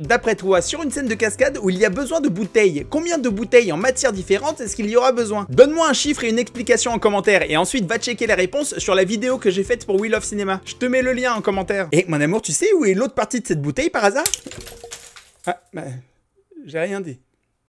D'après toi, sur une scène de cascade où il y a besoin de bouteilles, combien de bouteilles en matière différente est-ce qu'il y aura besoin? Donne-moi un chiffre et une explication en commentaire et ensuite va checker la réponse sur la vidéo que j'ai faite pour Wheel of Cinema. Je te mets le lien en commentaire. Et mon amour, tu sais où est l'autre partie de cette bouteille par hasard? Ah, bah, j'ai rien dit.